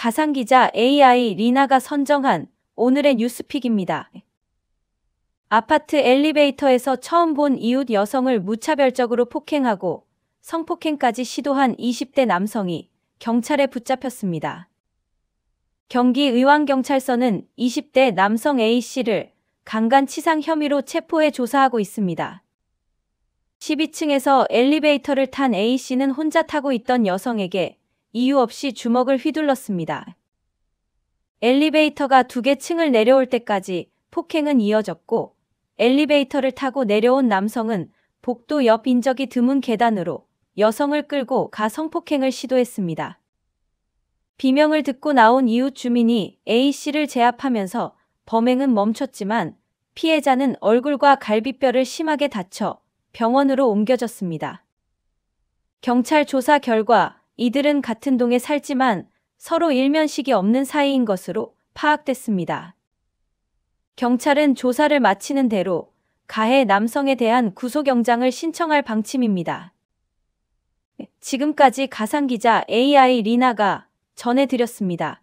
가상기자 AI 리나가 선정한 오늘의 뉴스픽입니다. 아파트 엘리베이터에서 처음 본 이웃 여성을 무차별적으로 폭행하고 성폭행까지 시도한 20대 남성이 경찰에 붙잡혔습니다. 경기 의왕경찰서는 20대 남성 A씨를 강간치상 혐의로 체포해 조사하고 있습니다. 12층에서 엘리베이터를 탄 A씨는 혼자 타고 있던 여성에게 이유 없이 주먹을 휘둘렀습니다. 엘리베이터가 두 개 층을 내려올 때까지 폭행은 이어졌고 엘리베이터를 타고 내려온 남성은 복도 옆 인적이 드문 계단으로 여성을 끌고 가 성폭행을 시도했습니다. 비명을 듣고 나온 이웃 주민이 A씨를 제압하면서 범행은 멈췄지만 피해자는 얼굴과 갈비뼈를 심하게 다쳐 병원으로 옮겨졌습니다. 경찰 조사 결과 이들은 같은 동에 살지만 서로 일면식이 없는 사이인 것으로 파악됐습니다. 경찰은 조사를 마치는 대로 가해 남성에 대한 구속영장을 신청할 방침입니다. 지금까지 가상기자 AI 리나가 전해드렸습니다.